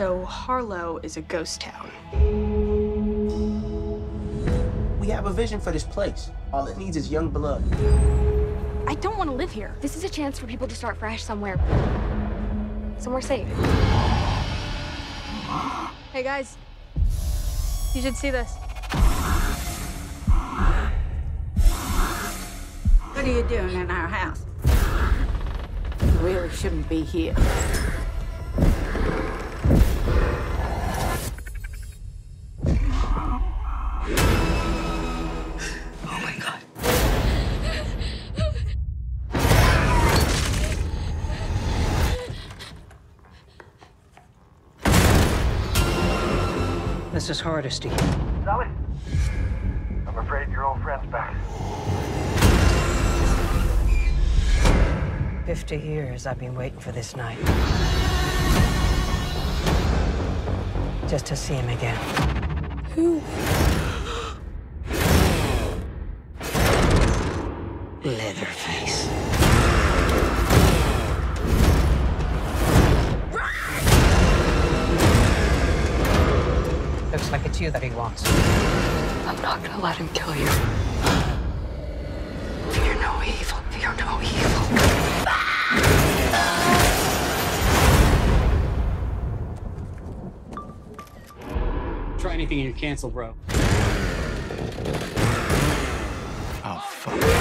So Harlow is a ghost town. We have a vision for this place. All it needs is young blood. I don't want to live here. This is a chance for people to start fresh somewhere. Somewhere safe. Hey guys, you should see this. What are you doing in our house? You really shouldn't be here. This is Hardesty. Sally? I'm afraid your old friend's back. Fifty years I've been waiting for this night. Just to see him again. Who? Leatherface. Looks like it's you that he wants. I'm not gonna let him kill you. Fear no evil. Fear no evil. Try anything and you're canceled, bro. Oh, fuck.